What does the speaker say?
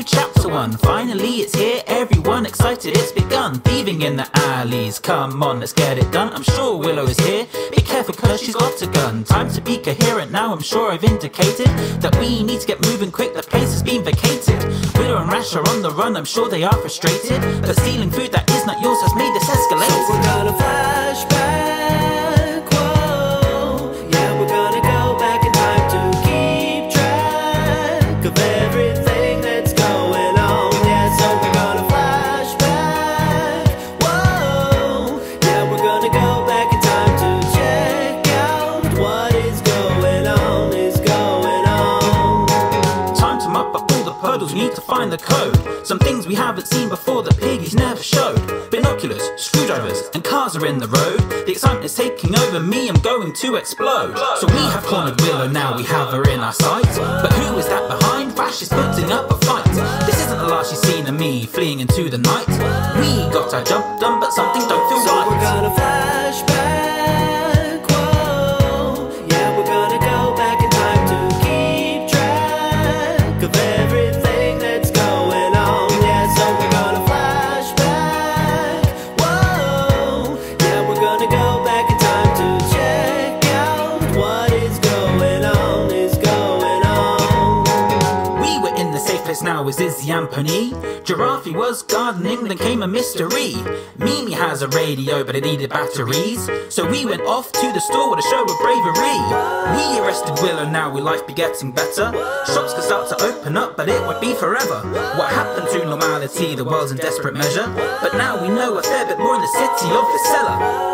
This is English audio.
new chapter one. Finally, it's here, everyone excited, it's begun. Thieving in the alleys, come on, let's get it done. I'm sure Willow is here. Be careful, cause she's got a gun. Time to be coherent now, I'm sure I've indicated that we need to get moving quick. The place has been vacated. Willow and Rash are on the run, I'm sure they are frustrated. But stealing food that is not yours has made this escalate. We need to find the code. Some things we haven't seen before, the piggies never showed. Binoculars, screwdrivers, and cars are in the road. The excitement is taking over me, I'm going to explode. So we have cornered Willow, now we have her in our sights. But who is that behind? Rash is putting up a fight. This isn't the last you've seen of me fleeing into the night. We got our job done, but something don't feel right. Place now as Izzy and Pony. Giraffe was gardening, then came a mystery. Mimi has a radio, but it needed batteries. So we went off to the store with a show of bravery. We arrested Willow, now will life be getting better? Shops could start to open up, but it would be forever. What happened to normality? The world's in desperate measure. But now we know a fair bit more in the city of the cellar.